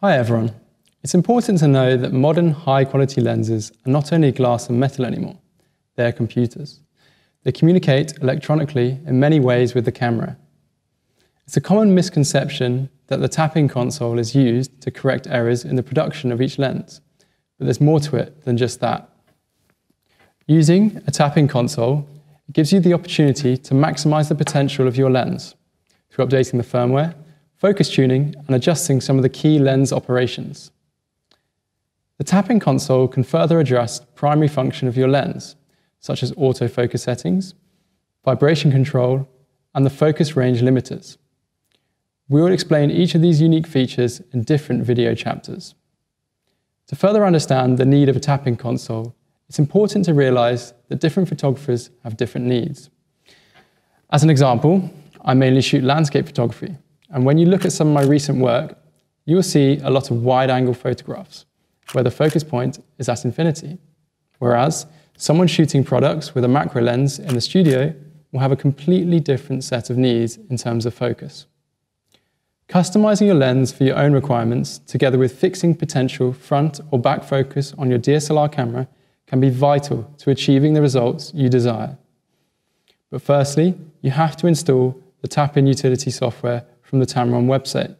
Hi everyone. It's important to know that modern high quality lenses are not only glass and metal anymore, they're computers. They communicate electronically in many ways with the camera. It's a common misconception that the Tap-in console is used to correct errors in the production of each lens, but there's more to it than just that. Using a Tap-in console gives you the opportunity to maximize the potential of your lens through updating the firmware, focus tuning, and adjusting some of the key lens operations. The Tap-in console can further adjust primary function of your lens, such as autofocus settings, vibration control, and the focus range limiters. We will explain each of these unique features in different video chapters. To further understand the need of a Tap-in console, it's important to realize that different photographers have different needs. As an example, I mainly shoot landscape photography, and when you look at some of my recent work, you will see a lot of wide angle photographs where the focus point is at infinity. Whereas someone shooting products with a macro lens in the studio will have a completely different set of needs in terms of focus. Customizing your lens for your own requirements, together with fixing potential front or back focus on your DSLR camera, can be vital to achieving the results you desire. But firstly, you have to install the Tap-in utility software from the Tamron website.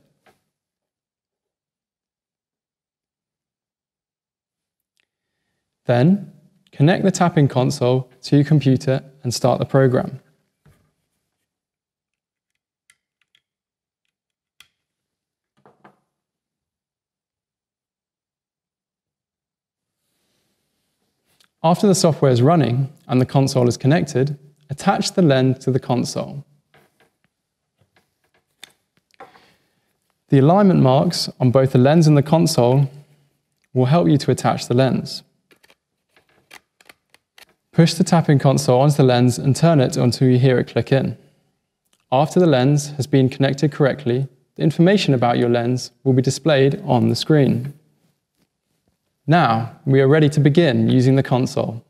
Then, connect the Tap-in console to your computer and start the program. After the software is running and the console is connected, attach the lens to the console. The alignment marks on both the lens and the console will help you to attach the lens. Push the Tap-in console onto the lens and turn it until you hear it click in. After the lens has been connected correctly, the information about your lens will be displayed on the screen. Now, we are ready to begin using the console.